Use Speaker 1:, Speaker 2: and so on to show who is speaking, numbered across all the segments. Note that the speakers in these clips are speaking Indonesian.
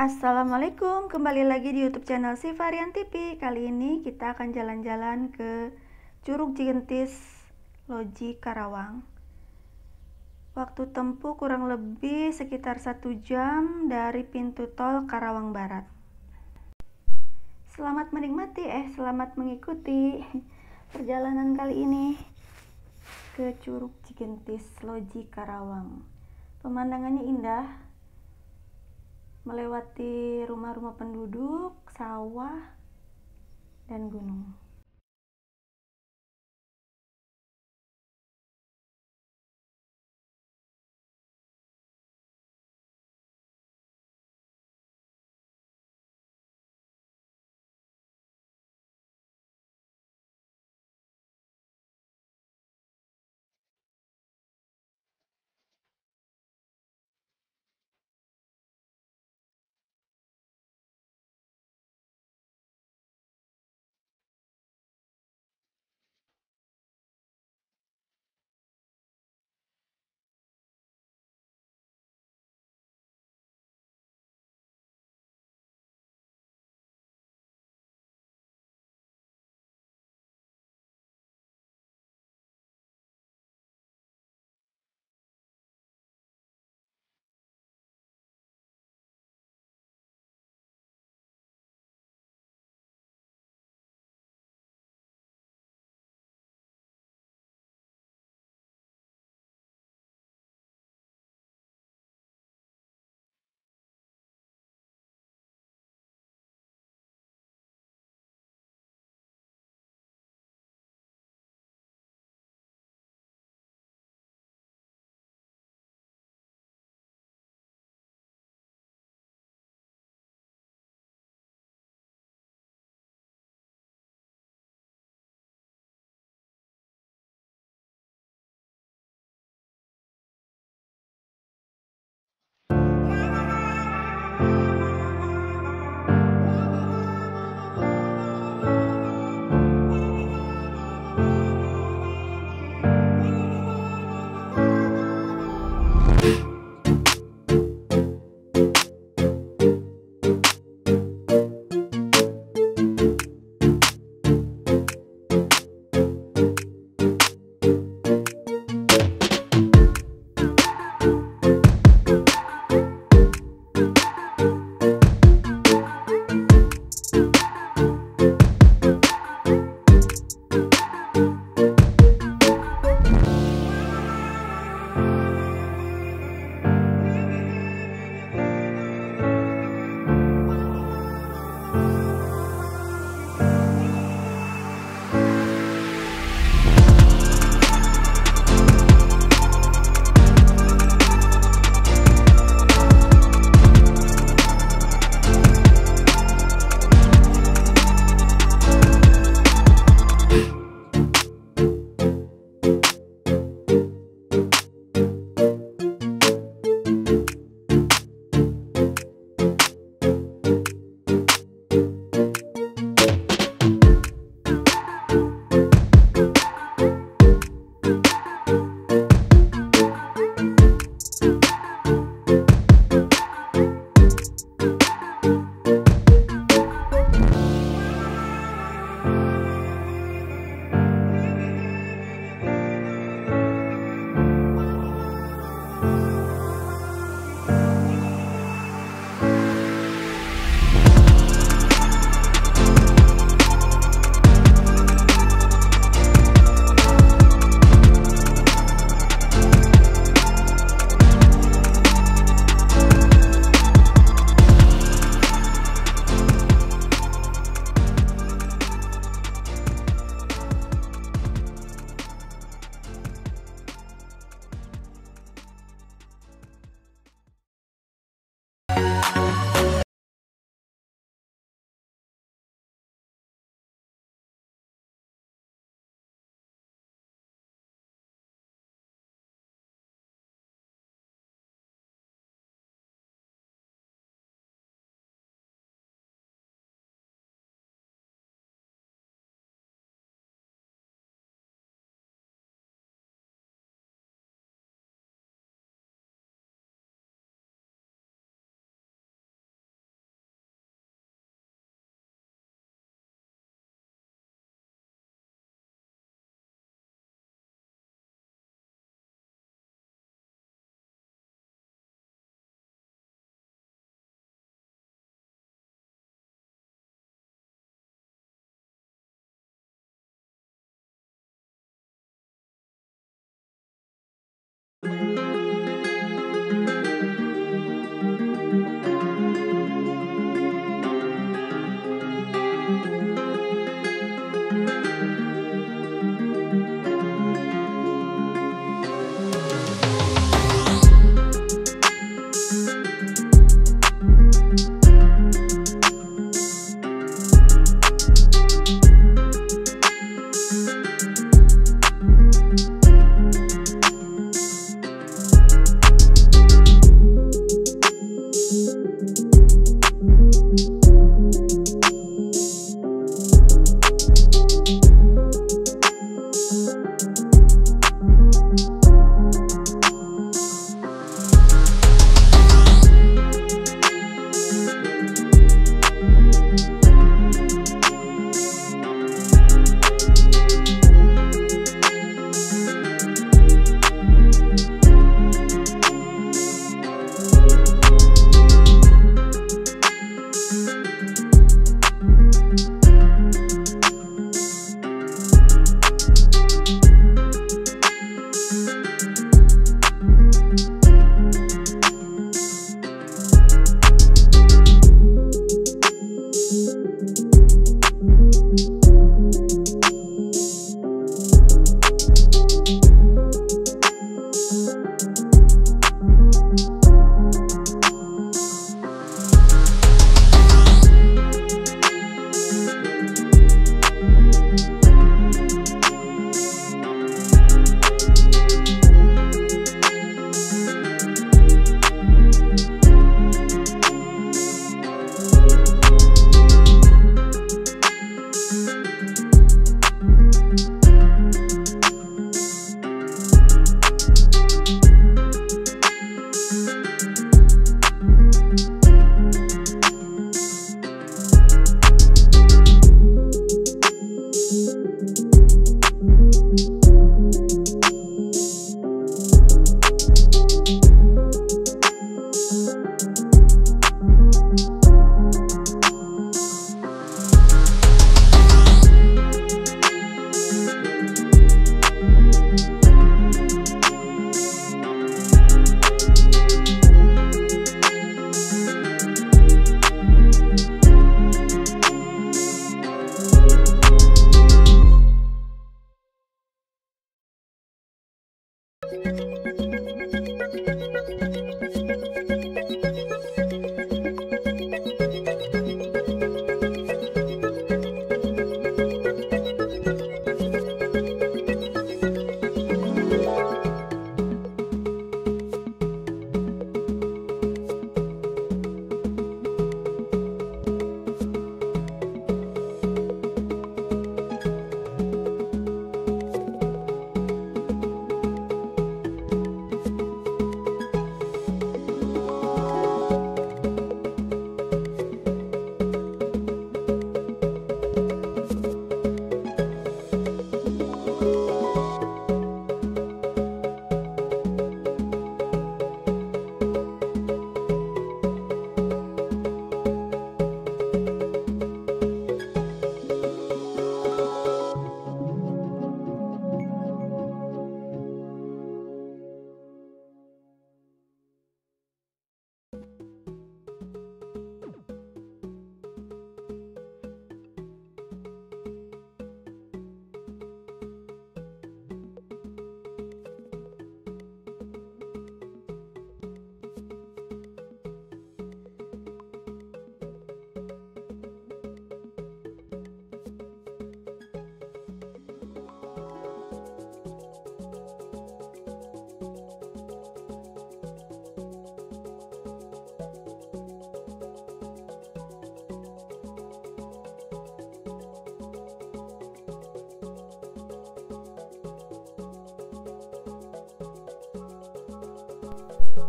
Speaker 1: Assalamualaikum, kembali lagi di YouTube channel Si Varian TV. Kali ini kita akan jalan-jalan ke Curug Cigentis Loji Karawang. Waktu tempuh kurang lebih sekitar satu jam dari pintu tol Karawang Barat. Selamat menikmati, eh selamat mengikuti perjalanan kali ini ke Curug Cigentis Loji Karawang. Pemandangannya indah, melewati rumah-rumah penduduk, sawah, dan gunung.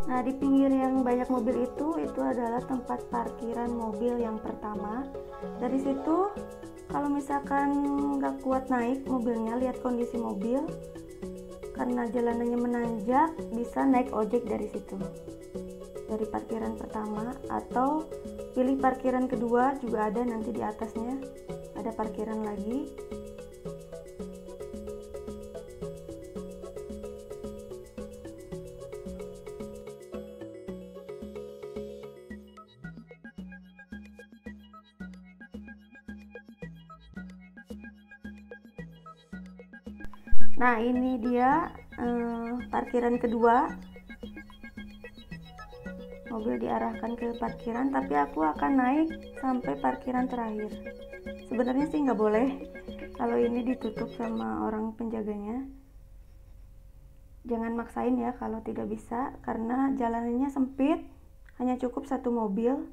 Speaker 1: Nah, di pinggir yang banyak mobil itu, itu adalah tempat parkiran mobil yang pertama. Dari situ, kalau misalkan nggak kuat naik mobilnya, lihat kondisi mobil, karena jalanannya menanjak, bisa naik ojek dari situ. Dari parkiran pertama, atau pilih parkiran kedua juga ada nanti di atasnya, ada parkiran lagi. Nah, ini dia eh, parkiran kedua. Mobil diarahkan ke parkiran, tapi aku akan naik sampai parkiran terakhir. Sebenarnya sih nggak boleh kalau ini ditutup sama orang penjaganya. Jangan maksain ya kalau tidak bisa, karena jalanannya sempit, hanya cukup satu mobil.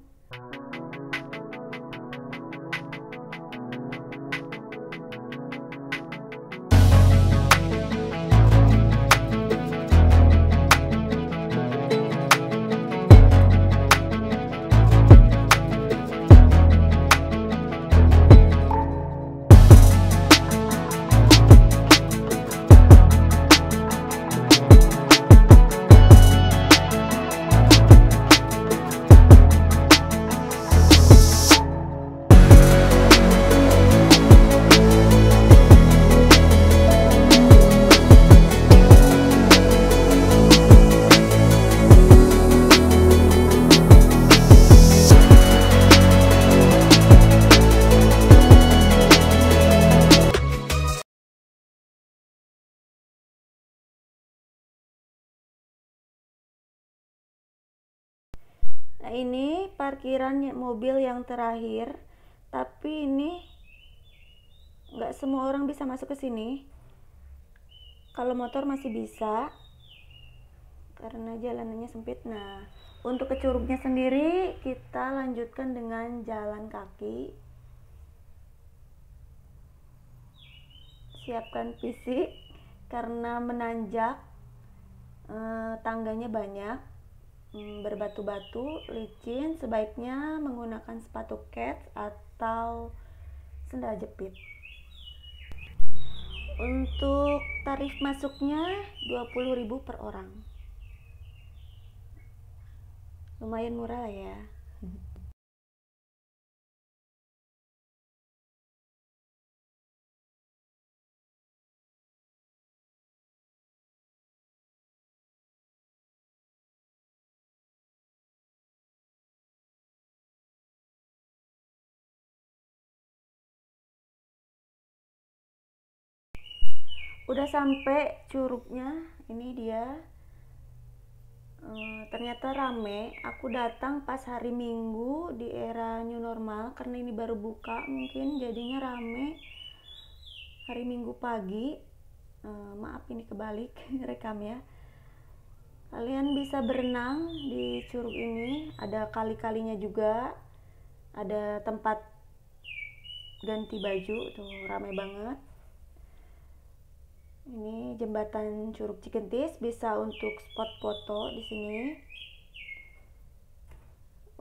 Speaker 1: Nah ini parkiran mobil yang terakhir, tapi ini nggak semua orang bisa masuk ke sini. Kalau motor masih bisa, karena jalanannya sempit. Nah untuk ke curugnya sendiri kita lanjutkan dengan jalan kaki. Siapkan fisik karena menanjak, eh, tangganya banyak berbatu-batu licin sebaiknya menggunakan sepatu kets atau sendal jepit. Untuk tarif masuknya 20.000 per orang. Lumayan murah ya udah sampai curugnya ini dia. E, ternyata rame. Aku datang pas hari minggu di era new normal karena ini baru buka mungkin jadinya rame. Hari minggu pagi e, maaf ini kebalik rekam ya. Kalian bisa berenang di curug ini. Ada kali-kalinya juga. Ada tempat ganti baju tuh rame banget ini jembatan Curug Cikentis bisa untuk spot foto di sini.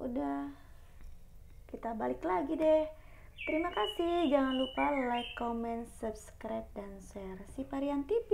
Speaker 1: Udah. Kita balik lagi deh. Terima kasih. Jangan lupa like, comment, subscribe dan share si Varian TV.